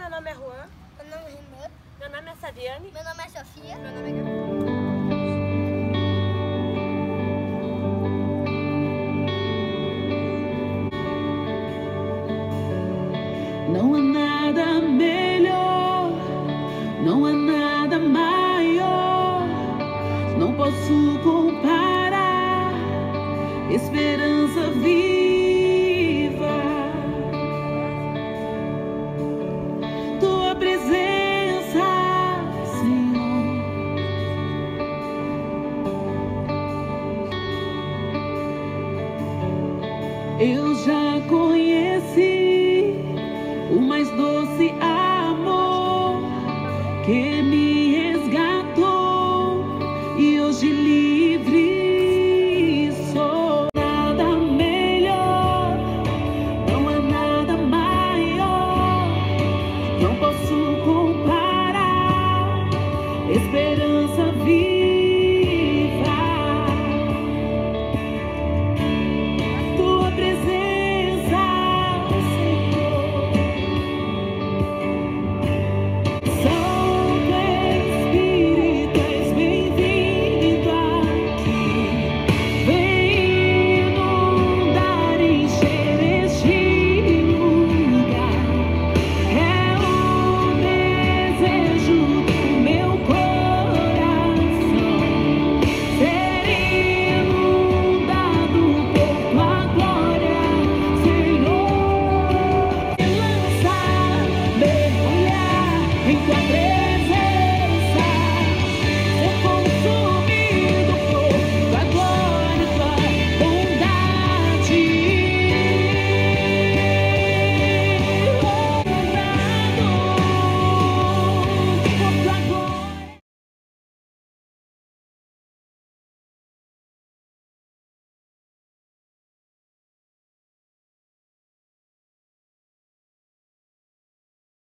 meu nome é Juan. Meu nome é Renan. Meu nome é Saviane. Meu nome é Sofia. Meu nome é Gabriel. Não há nada melhor, não há nada maior, não posso comparar. Esperança viva, eu já conheci o mais doce amor que me resgatou e hoje livre sou. Nada melhor, não há nada maior, não posso comparar. Esperando